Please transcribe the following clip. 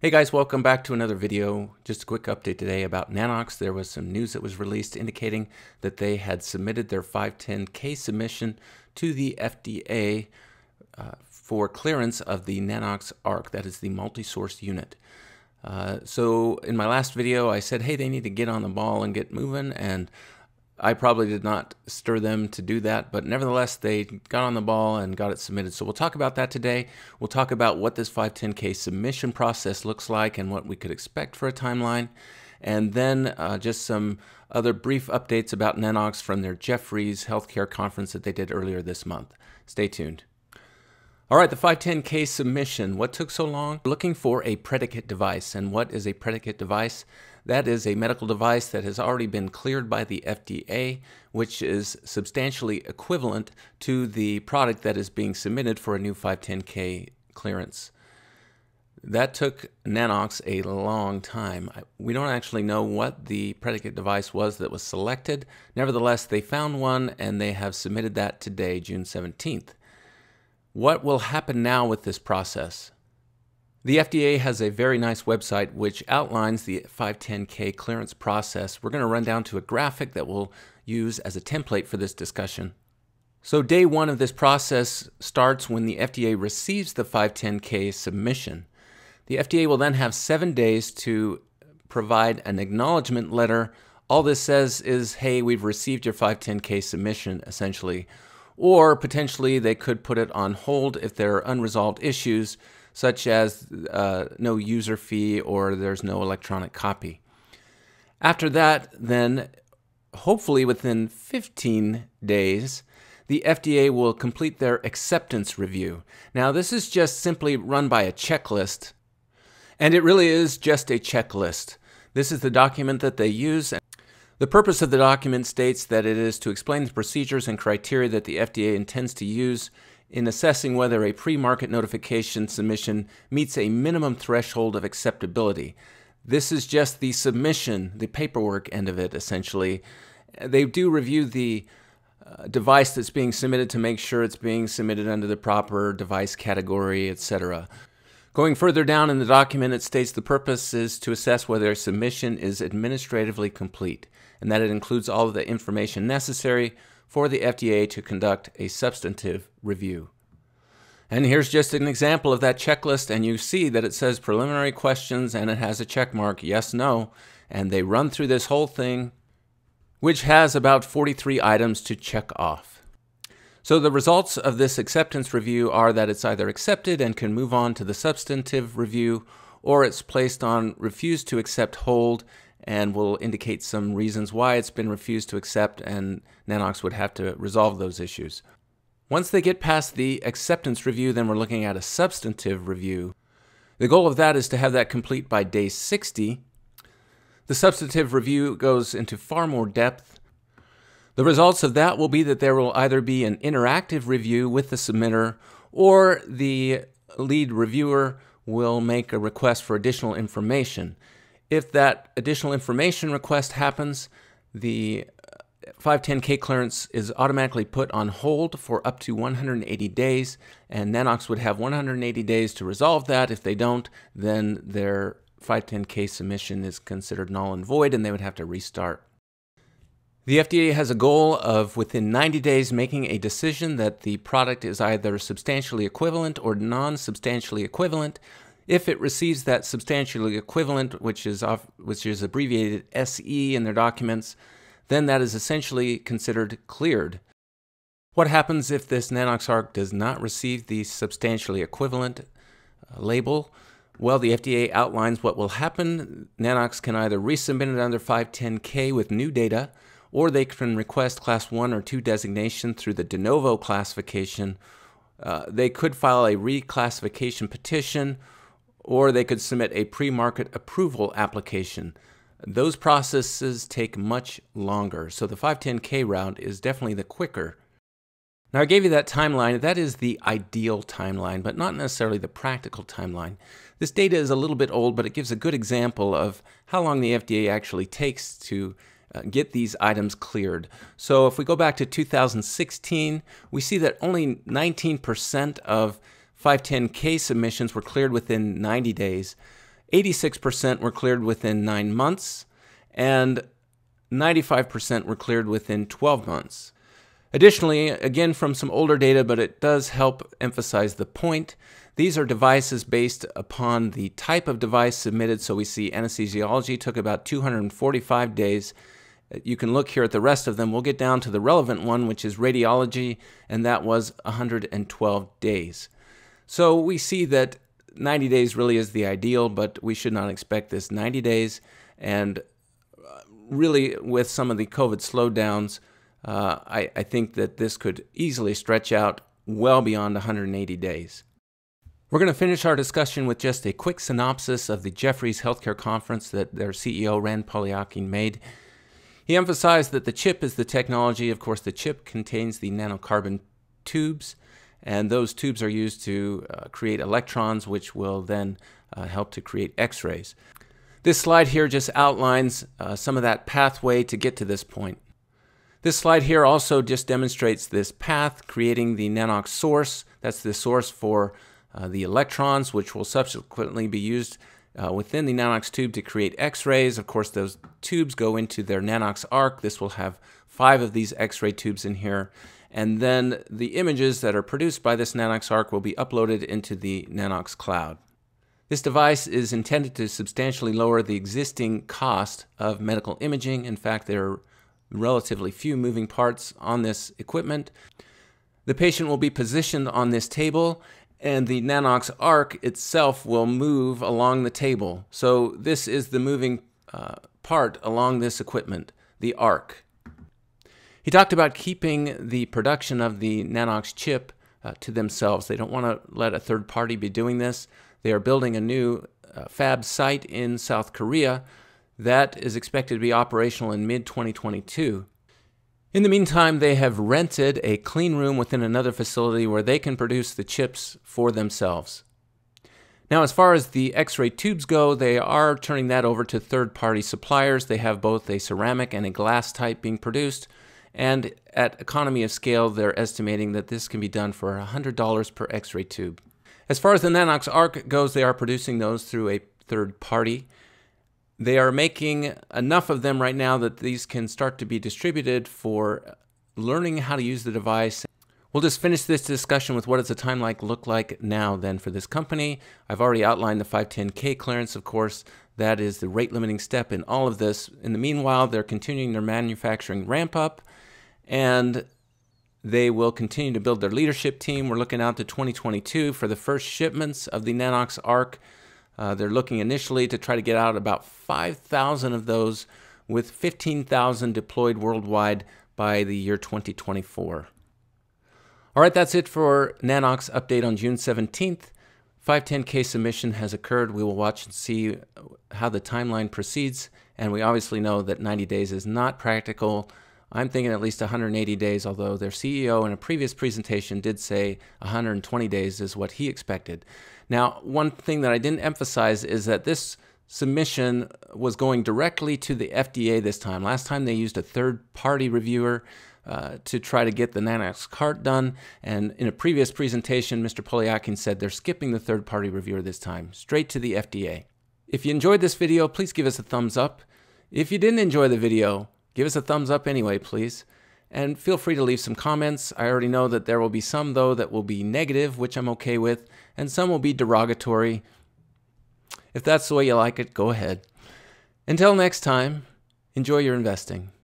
Hey guys, welcome back to another video. Just a quick update today about Nanox. There was some news that was released indicating that they had submitted their 510K submission to the FDA uh, for clearance of the Nanox ARC, that is the multi-source unit. Uh, so in my last video, I said, hey, they need to get on the ball and get moving, and I probably did not stir them to do that, but nevertheless, they got on the ball and got it submitted. So we'll talk about that today. We'll talk about what this 510K submission process looks like and what we could expect for a timeline. And then uh, just some other brief updates about Nanox from their Jefferies Healthcare Conference that they did earlier this month. Stay tuned. All right, the 510K submission. What took so long? Looking for a predicate device. And what is a predicate device? That is a medical device that has already been cleared by the FDA, which is substantially equivalent to the product that is being submitted for a new 510K clearance. That took Nanox a long time. We don't actually know what the predicate device was that was selected. Nevertheless, they found one and they have submitted that today, June 17th. What will happen now with this process? The FDA has a very nice website which outlines the 510K clearance process. We're going to run down to a graphic that we'll use as a template for this discussion. So, day one of this process starts when the FDA receives the 510K submission. The FDA will then have seven days to provide an acknowledgement letter. All this says is, hey, we've received your 510K submission, essentially or potentially they could put it on hold if there are unresolved issues, such as uh, no user fee or there's no electronic copy. After that, then, hopefully within 15 days, the FDA will complete their acceptance review. Now, this is just simply run by a checklist, and it really is just a checklist. This is the document that they use. The purpose of the document states that it is to explain the procedures and criteria that the FDA intends to use in assessing whether a pre market notification submission meets a minimum threshold of acceptability. This is just the submission, the paperwork end of it, essentially. They do review the uh, device that's being submitted to make sure it's being submitted under the proper device category, etc. Going further down in the document, it states the purpose is to assess whether a submission is administratively complete and that it includes all of the information necessary for the FDA to conduct a substantive review. And here's just an example of that checklist, and you see that it says preliminary questions and it has a check mark, yes, no, and they run through this whole thing, which has about 43 items to check off. So the results of this acceptance review are that it's either accepted and can move on to the substantive review, or it's placed on refuse to accept hold and will indicate some reasons why it's been refused to accept, and Nanox would have to resolve those issues. Once they get past the acceptance review, then we're looking at a substantive review. The goal of that is to have that complete by day 60. The substantive review goes into far more depth. The results of that will be that there will either be an interactive review with the submitter or the lead reviewer will make a request for additional information. If that additional information request happens, the uh, 510K clearance is automatically put on hold for up to 180 days, and Nanox would have 180 days to resolve that. If they don't, then their 510K submission is considered null and void, and they would have to restart. The FDA has a goal of within 90 days making a decision that the product is either substantially equivalent or non substantially equivalent if it receives that substantially equivalent, which is off, which is abbreviated SE in their documents, then that is essentially considered cleared. What happens if this Nanox ARC does not receive the substantially equivalent uh, label? Well, the FDA outlines what will happen. Nanox can either resubmit it under 510K with new data, or they can request Class 1 or 2 designation through the de novo classification. Uh, they could file a reclassification petition or they could submit a pre market approval application. Those processes take much longer, so the 510K route is definitely the quicker. Now, I gave you that timeline. That is the ideal timeline, but not necessarily the practical timeline. This data is a little bit old, but it gives a good example of how long the FDA actually takes to uh, get these items cleared. So, if we go back to 2016, we see that only 19% of 510K submissions were cleared within 90 days. 86% were cleared within nine months, and 95% were cleared within 12 months. Additionally, again from some older data, but it does help emphasize the point, these are devices based upon the type of device submitted. So we see anesthesiology took about 245 days. You can look here at the rest of them. We'll get down to the relevant one, which is radiology, and that was 112 days. So we see that 90 days really is the ideal, but we should not expect this 90 days. And uh, really, with some of the COVID slowdowns, uh, I, I think that this could easily stretch out well beyond 180 days. We're going to finish our discussion with just a quick synopsis of the Jefferies Healthcare Conference that their CEO, Rand Poliakine, made. He emphasized that the chip is the technology. Of course, the chip contains the nanocarbon tubes, and those tubes are used to uh, create electrons, which will then uh, help to create X rays. This slide here just outlines uh, some of that pathway to get to this point. This slide here also just demonstrates this path, creating the Nanox source. That's the source for uh, the electrons, which will subsequently be used uh, within the Nanox tube to create X-rays. Of course, those tubes go into their Nanox arc. This will have five of these X-ray tubes in here. And then the images that are produced by this Nanox arc will be uploaded into the Nanox cloud. This device is intended to substantially lower the existing cost of medical imaging. In fact, there are relatively few moving parts on this equipment. The patient will be positioned on this table and the Nanox arc itself will move along the table. So this is the moving uh, part along this equipment, the arc. He talked about keeping the production of the Nanox chip uh, to themselves. They don't want to let a third party be doing this. They are building a new uh, fab site in South Korea that is expected to be operational in mid 2022. In the meantime, they have rented a clean room within another facility where they can produce the chips for themselves. Now, as far as the X ray tubes go, they are turning that over to third party suppliers. They have both a ceramic and a glass type being produced. And at economy of scale, they're estimating that this can be done for $100 per X ray tube. As far as the Nanox Arc goes, they are producing those through a third party. They are making enough of them right now that these can start to be distributed for learning how to use the device. We'll just finish this discussion with what does the timeline look like now then for this company. I've already outlined the 510K clearance, of course. That is the rate limiting step in all of this. In the meanwhile, they're continuing their manufacturing ramp up and they will continue to build their leadership team. We're looking out to 2022 for the first shipments of the Nanox Arc uh, they're looking initially to try to get out about 5,000 of those, with 15,000 deployed worldwide by the year 2024. All right, that's it for Nanox update on June 17th. 510K submission has occurred. We will watch and see how the timeline proceeds. And we obviously know that 90 days is not practical. I'm thinking at least 180 days, although their CEO in a previous presentation did say 120 days is what he expected. Now, one thing that I didn't emphasize is that this submission was going directly to the FDA this time. Last time they used a third party reviewer uh, to try to get the Nanox cart done. And in a previous presentation, Mr. Poliakine said they're skipping the third party reviewer this time, straight to the FDA. If you enjoyed this video, please give us a thumbs up. If you didn't enjoy the video, Give us a thumbs up anyway, please. And feel free to leave some comments. I already know that there will be some, though, that will be negative, which I'm okay with, and some will be derogatory. If that's the way you like it, go ahead. Until next time, enjoy your investing.